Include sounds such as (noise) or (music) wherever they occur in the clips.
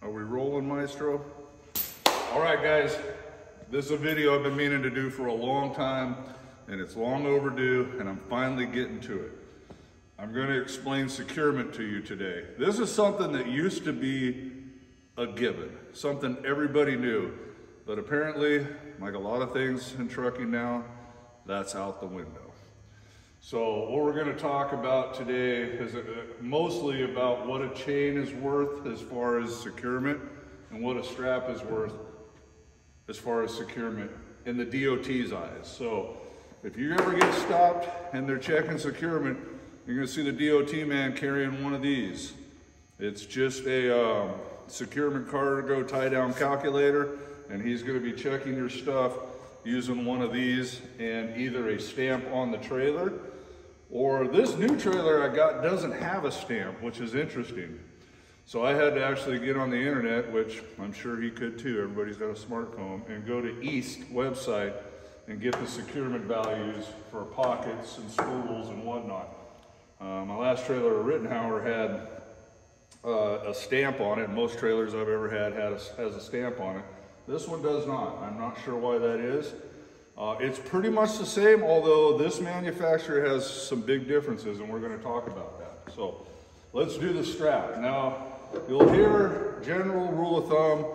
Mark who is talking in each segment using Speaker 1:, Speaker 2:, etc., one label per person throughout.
Speaker 1: Are we rolling, Maestro? All right, guys. This is a video I've been meaning to do for a long time, and it's long overdue, and I'm finally getting to it. I'm going to explain securement to you today. This is something that used to be a given, something everybody knew, but apparently, like a lot of things in trucking now, that's out the window. So what we're going to talk about today is uh, mostly about what a chain is worth as far as securement and what a strap is worth as far as securement in the DOT's eyes. So if you ever get stopped and they're checking securement, you're going to see the DOT man carrying one of these. It's just a um, securement cargo tie down calculator and he's going to be checking your stuff using one of these and either a stamp on the trailer or this new trailer I got doesn't have a stamp, which is interesting. So I had to actually get on the internet, which I'm sure he could too, everybody's got a smartphone, and go to East website and get the securement values for pockets and spools and whatnot. Uh, my last trailer, Reitnouer, had uh, a stamp on it. Most trailers I've ever had, had a, has a stamp on it. This one does not. I'm not sure why that is. Uh, it's pretty much the same, although this manufacturer has some big differences, and we're going to talk about that. So let's do the strap. Now, you'll hear general rule of thumb,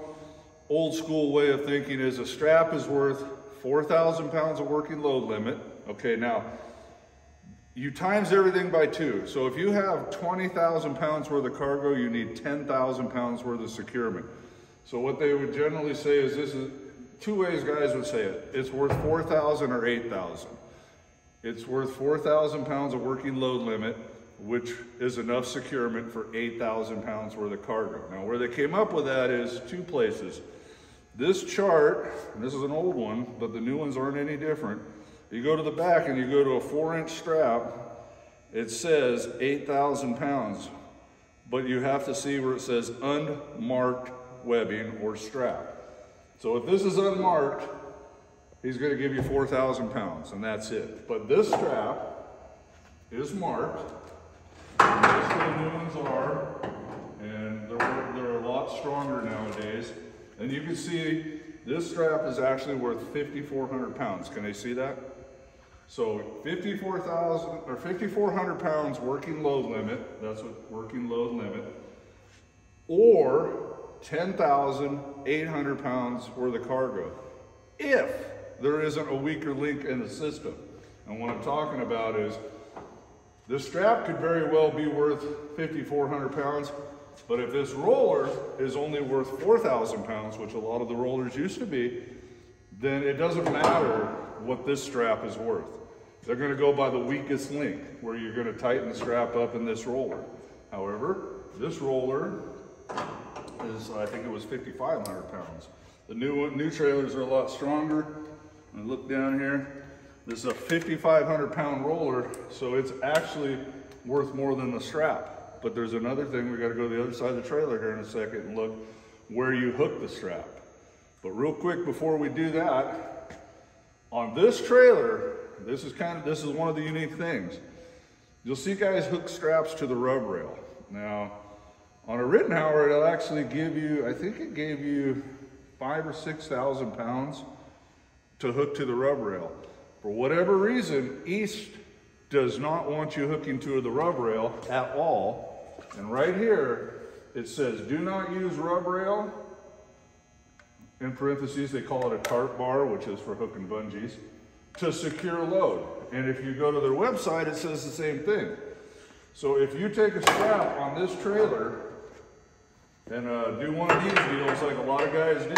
Speaker 1: old school way of thinking is a strap is worth 4,000 pounds of working load limit. Okay, now, you times everything by two. So if you have 20,000 pounds worth of cargo, you need 10,000 pounds worth of securement. So what they would generally say is this is two ways guys would say it. It's worth 4,000 or 8,000. It's worth 4,000 pounds of working load limit, which is enough securement for 8,000 pounds worth of cargo. Now where they came up with that is two places. This chart, this is an old one, but the new ones aren't any different. You go to the back and you go to a four inch strap, it says 8,000 pounds, but you have to see where it says unmarked webbing or strap. So if this is unmarked, he's going to give you 4,000 pounds, and that's it. But this strap is marked. Most of the new ones are, and they're, they're a lot stronger nowadays. And you can see this strap is actually worth 5,400 pounds. Can they see that? So 54,000 or 5,400 pounds working load limit. That's what working load limit. Or 10,800 pounds worth of cargo if there isn't a weaker link in the system. And what I'm talking about is the strap could very well be worth 5,400 pounds, but if this roller is only worth 4,000 pounds, which a lot of the rollers used to be, then it doesn't matter what this strap is worth. They're gonna go by the weakest link, where you're gonna tighten the strap up in this roller. However, this roller is, I think it was 5,500 pounds. The new, new trailers are a lot stronger. And look down here, this is a 5,500 pound roller, so it's actually worth more than the strap. But there's another thing, we gotta go to the other side of the trailer here in a second and look where you hook the strap. But real quick before we do that, on this trailer, this is kind of, this is one of the unique things. You'll see guys hook straps to the rub rail. Now, on a Reitnouer, it'll actually give you, I think it gave you five or 6,000 pounds to hook to the rub rail. For whatever reason, East does not want you hooking to the rub rail at all. And right here, it says, do not use rub rail. In parentheses, they call it a cart bar, which is for hooking bungees, to secure load. And if you go to their website, it says the same thing. So if you take a strap on this trailer and uh, do one of these deals like a lot of guys do.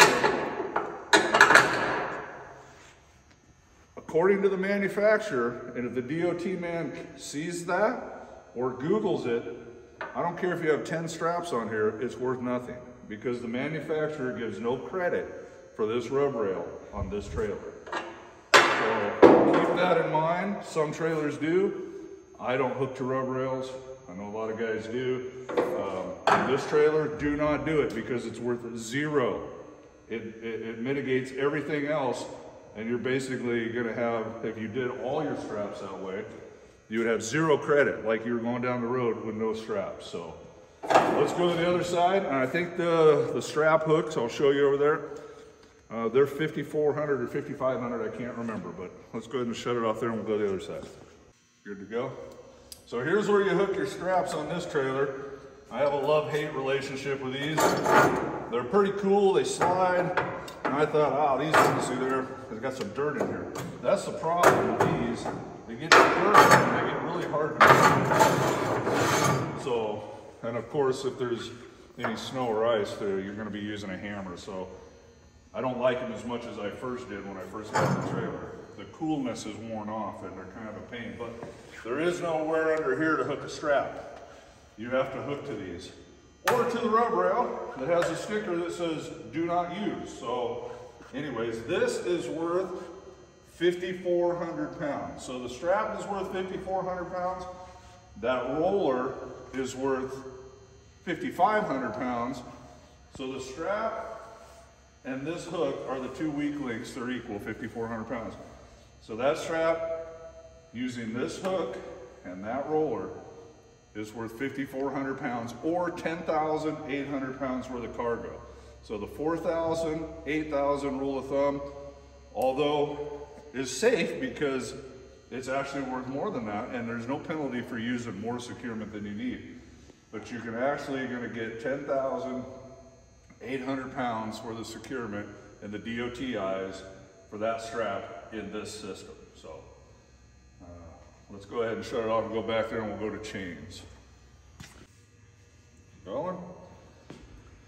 Speaker 1: According to the manufacturer, and if the DOT man sees that or Googles it, I don't care if you have 10 straps on here, it's worth nothing because the manufacturer gives no credit for this rub rail on this trailer. So keep that in mind. Some trailers do. I don't hook to rub rails. I know a lot of guys do. Um, this trailer, do not do it because it's worth zero. It, it, it mitigates everything else and you're basically gonna have, if you did all your straps that way, you would have zero credit, like you were going down the road with no straps. So Let's go to the other side. And I think the, the strap hooks, I'll show you over there. Uh, they're 5,400 or 5,500, I can't remember, but let's go ahead and shut it off there and we'll go to the other side. Good to go? So here's where you hook your straps on this trailer. I have a love-hate relationship with these. They're pretty cool, they slide. And I thought, oh, these things, see there, they've got some dirt in here. That's the problem with these. They get dirt and they get really hard to So, and of course, if there's any snow or ice, there, you're gonna be using a hammer. So I don't like them as much as I first did when I first got the trailer. Coolness is worn off and they're kind of a pain, but there is nowhere under here to hook a strap. You have to hook to these. Or to the rub rail that has a sticker that says do not use. So anyways, this is worth 5,400 pounds. So the strap is worth 5,400 pounds. That roller is worth 5,500 pounds. So the strap and this hook are the two weak links. They're equal, 5,400 pounds. So that strap, using this hook and that roller, is worth 5,400 pounds or 10,800 pounds worth of cargo. So the 4,000, 8,000 rule of thumb, although is safe because it's actually worth more than that and there's no penalty for using more securement than you need. But you're gonna actually gonna get 10,800 pounds worth of securement and the DOT eyes for that strap in this system. So uh, let's go ahead and shut it off and go back there and we'll go to chains. Going?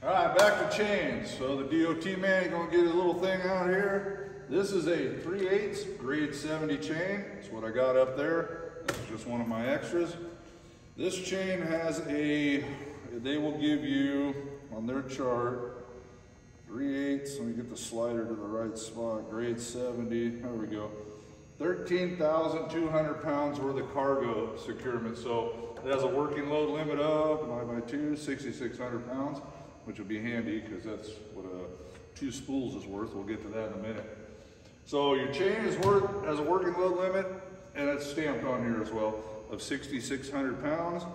Speaker 1: All right, back to chains. So the DOT man gonna get his little thing out here. This is a 3 8 grade 70 chain. That's what I got up there. That's just one of my extras. This chain has a, they will give you on their chart, 3 eighths, let me get the slider to the right spot, grade 70, there we go. 13,200 pounds worth of cargo securement. So it has a working load limit of 9 by 2, 6,600 pounds, which would be handy because that's what a, two spools is worth. We'll get to that in a minute. So your chain is worth, has a working load limit and it's stamped on here as well of 6,600 pounds.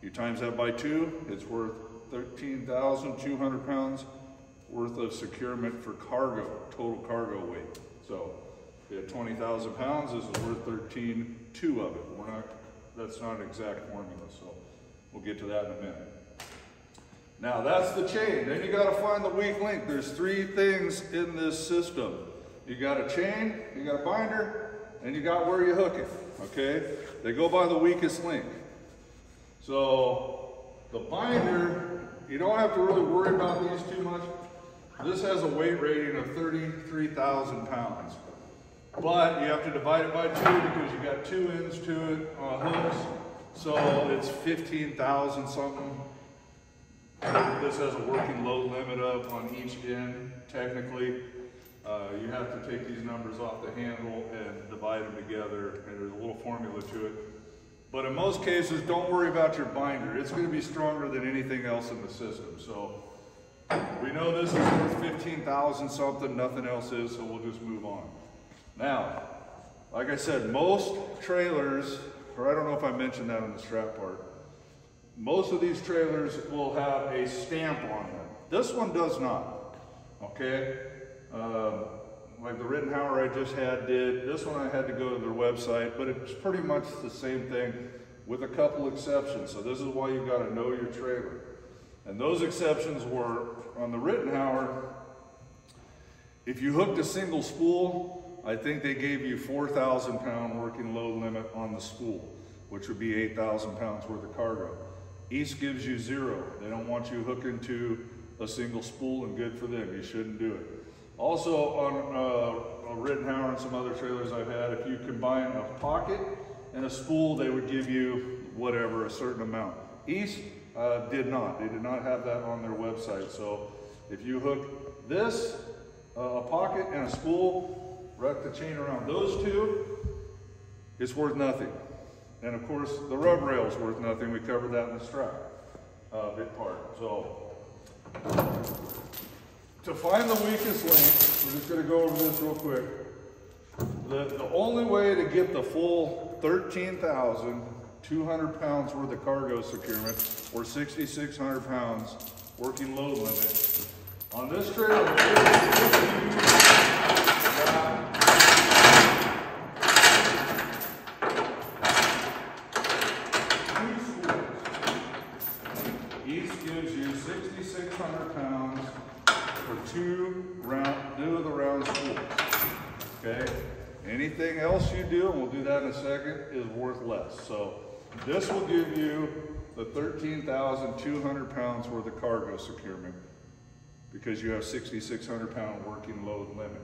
Speaker 1: You times that by two, it's worth 13,200 pounds worth of securement for cargo, total cargo weight. So had 20,000 pounds, this is worth 13, two of it. We're not, that's not an exact formula, so we'll get to that in a minute. Now that's the chain. Then you gotta find the weak link. There's three things in this system. You got a chain, you got a binder, and you got where you hook it, okay? They go by the weakest link. So the binder you don't have to really worry about these too much. This has a weight rating of 33,000 pounds. But you have to divide it by two because you got two ends to it on uh, hooks. So it's 15,000 something. This has a working load limit of on each end, technically. Uh, you have to take these numbers off the handle and divide them together, and there's a little formula to it. But in most cases, don't worry about your binder. It's going to be stronger than anything else in the system. So we know this is worth 15,000 something, nothing else is, so we'll just move on. Now, like I said, most trailers, or I don't know if I mentioned that in the strap part, most of these trailers will have a stamp on them. This one does not, okay? Um, like the Reitnouer I just had did. This one I had to go to their website, but it's pretty much the same thing with a couple exceptions. So this is why you got to know your trailer. And those exceptions were on the Reitnouer, if you hooked a single spool, I think they gave you 4,000 pound working load limit on the spool, which would be 8,000 pounds worth of cargo. East gives you zero. They don't want you hooking to a single spool and good for them. You shouldn't do it. Also on uh, a Reitnouer and some other trailers I've had, if you combine a pocket and a spool, they would give you whatever, a certain amount. East uh, did not. They did not have that on their website. So if you hook this, uh, a pocket and a spool, wrap the chain around those two, it's worth nothing. And of course, the rub rail is worth nothing. We covered that in the strap uh, bit part. So to find the weakest link, we're just gonna go over this real quick. The, the only way to get the full 13,000 200 pounds worth of cargo securement or 6,600 pounds working load limit. On this trailer, East gives you 6,600 pounds for two round, two of the round spools. Okay? Anything else you do, and we'll do that in a second, is worth less. So this will give you the 13,200 pounds worth of cargo securement because you have 6,600 pound working load limit.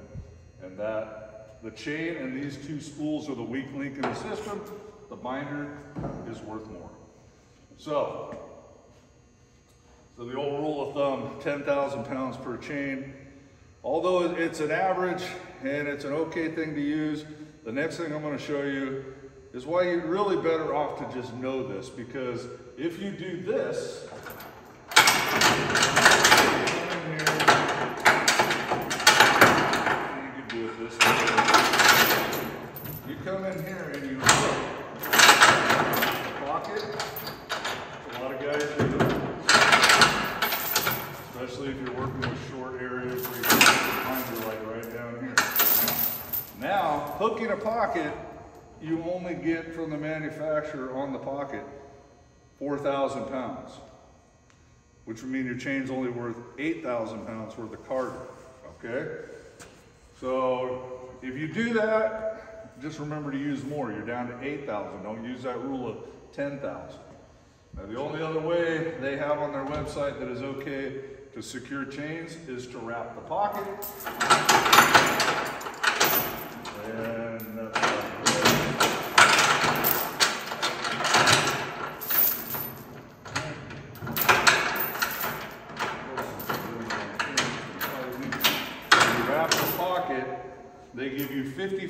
Speaker 1: And that, the chain and these two spools are the weak link in the system. The binder is worth more. So, so the old rule of thumb, 10,000 pounds per chain. Although it's an average and it's an okay thing to use, the next thing I'm gonna show you is why you're really better off to just know this because if you do this, you come in here and you look, pocket, a lot of guys do especially if you're working with short areas where you can find your like right down here. Now, hooking a pocket, you only get from the manufacturer on the pocket 4,000 pounds, which would mean your chain's only worth 8,000 pounds worth of cargo, okay? So if you do that, just remember to use more. You're down to 8,000. Don't use that rule of 10,000. Now the only other way they have on their website that is okay to secure chains is to wrap the pocket. And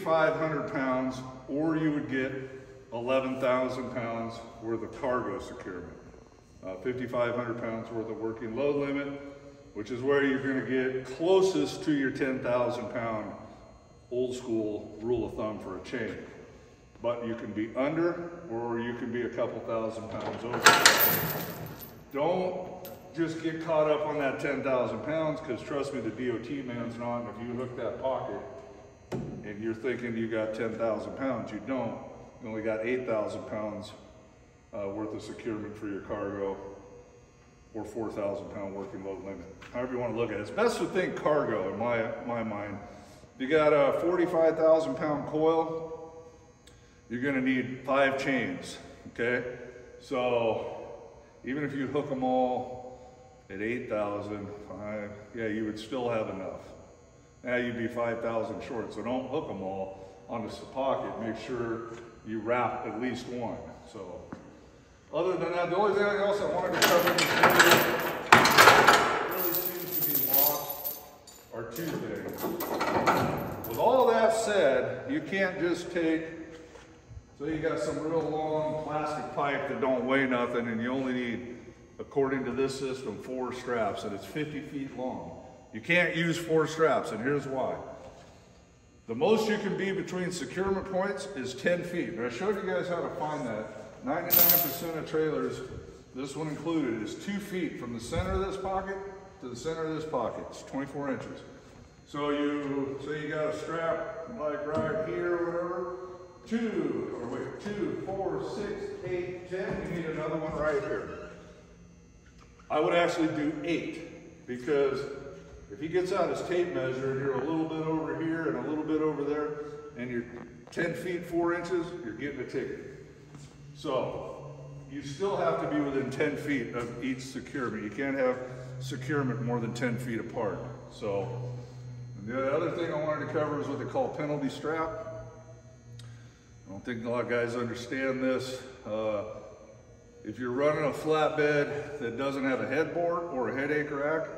Speaker 1: 500 pounds, or you would get 11,000 pounds worth of cargo securement. Uh, 5,500 pounds worth of working load limit, which is where you're gonna get closest to your 10,000 pound old school rule of thumb for a chain. But you can be under or you can be a couple thousand pounds over. Don't just get caught up on that 10,000 pounds because trust me, the DOT man's not, and if you hook that pocket, and you're thinking you got 10,000 pounds, you don't. You only got 8,000 pounds uh, worth of securement for your cargo or 4,000 pound working load limit. However you want to look at it. It's best to think cargo in my, my mind. You got a 45,000 pound coil, you're going to need five chains, okay? So even if you hook them all at 8,000, yeah, you would still have enough. Now you'd be 5,000 short, so don't hook them all on the pocket. Make sure you wrap at least one. So other than that, the only thing else I wanted to cover video really seems to be lost are two things. With all that said, you can't just take, so you got some real long plastic pipe that don't weigh nothing and you only need, according to this system, four straps and it's 50 feet long. You can't use four straps and here's why. The most you can be between securement points is 10 feet. And I showed you guys how to find that 99% of trailers, this one included, is two feet from the center of this pocket to the center of this pocket. It's 24 inches. So you, say you got a strap like right here or whatever, two, or wait, two, four, six, eight, ten, you need another one right here. I would actually do eight because if he gets out his tape measure and you're a little bit over here and a little bit over there and you're 10 feet, four inches, you're getting a ticket. So you still have to be within 10 feet of each securement. You can't have securement more than 10 feet apart. So the other thing I wanted to cover is what they call penalty strap. I don't think a lot of guys understand this. Uh, if you're running a flatbed that doesn't have a headboard or a headache rack,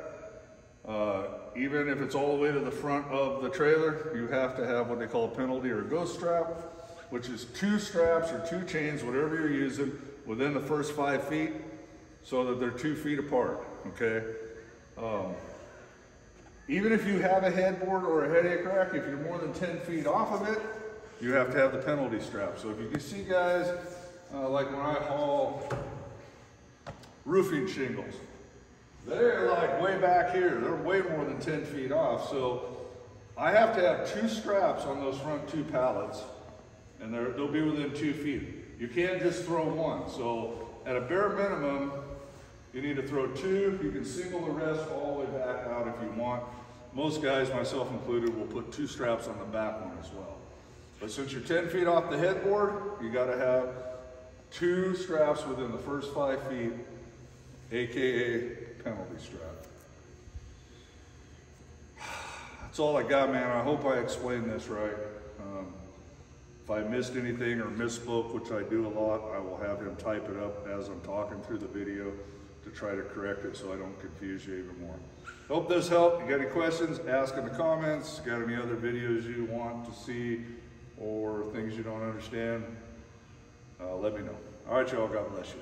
Speaker 1: uh, even if it's all the way to the front of the trailer, you have to have what they call a penalty or a ghost strap which is two straps or two chains, whatever you're using, within the first five feet so that they're two feet apart, okay? Um, even if you have a headboard or a headache rack, if you're more than 10 feet off of it, you have to have the penalty strap. So if you can see guys uh, like when I haul roofing shingles. They're like way back here. They're way more than 10 feet off. So I have to have two straps on those front two pallets and they'll be within two feet. You can't just throw one. So at a bare minimum, you need to throw two. You can single the rest all the way back out if you want. Most guys, myself included, will put two straps on the back one as well. But since you're 10 feet off the headboard, you gotta have two straps within the first five feet, AKA penalty strap. (sighs) That's all I got, man. I hope I explained this right. Um, if I missed anything or misspoke, which I do a lot, I will have him type it up as I'm talking through the video to try to correct it so I don't confuse you even more. Hope this helped. You got any questions, ask in the comments. Got any other videos you want to see or things you don't understand, uh, let me know. All right, y'all. God bless you.